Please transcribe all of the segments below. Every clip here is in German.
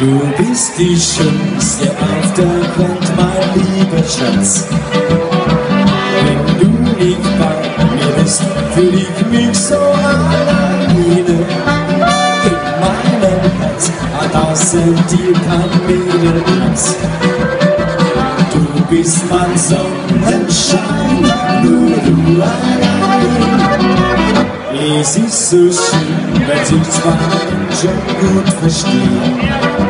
Du bist die Schönste auf der Welt, mein lieber Schatz. Wenn du nicht bei mir bist, fühl ich mich so alleine. In meinem Herz hat außer dir kein Platz. Du bist mein Sonnenschein, nur du allein. Es ist so schön, wenn sich zwei Menschen gut verstehen.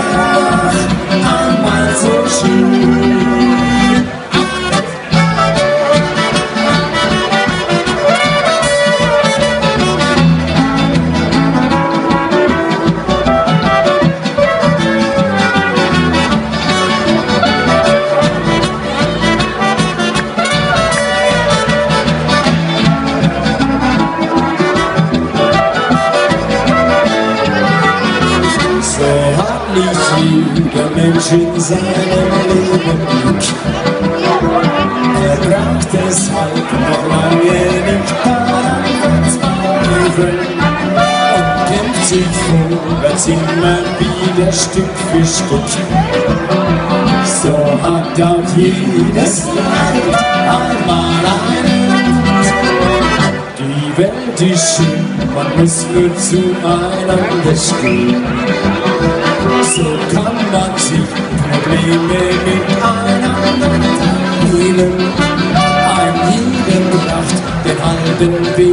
Sohanný svým kamenčin zájem líbí. Nebrachte svalt orlaměných páranec malíven. Und kämpft sich vorwärts immer wieder Stück für Stück. So hat auch jedes Leid Die schön, man nur zueinander stehen so kann man sich Probleme miteinander teilen. Ein jeder macht den halben Weg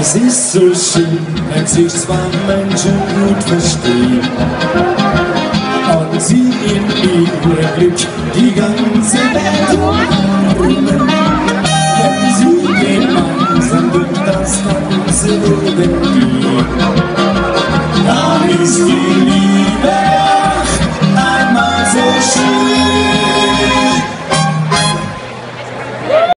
Es ist so schön, wenn sich zwei Menschen gut verstehen und sie in ihrem Glück die ganze Welt.